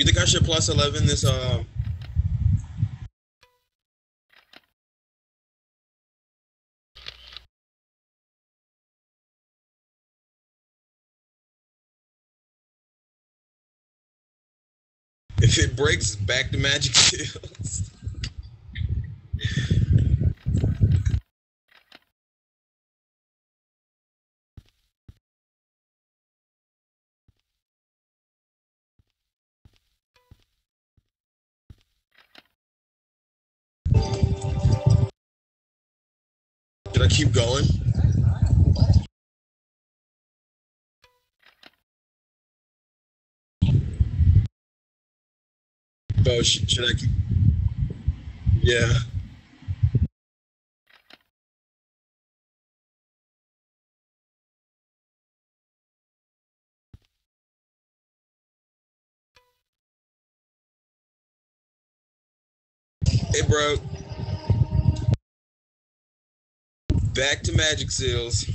You think I should plus eleven this? Uh, if it breaks, back to magic seals. Should I keep going? Bo, sh- should I keep? Yeah. Hey, bro. Back to Magic Seals.